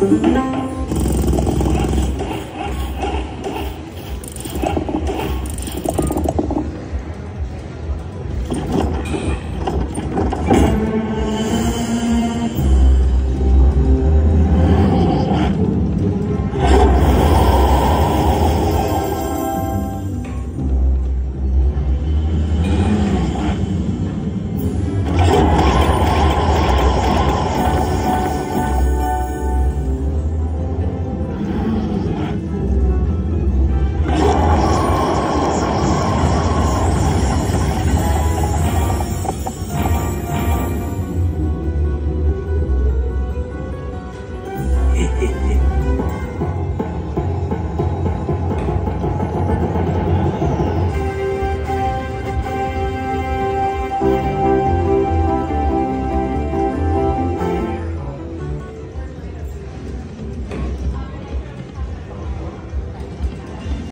Música へえ。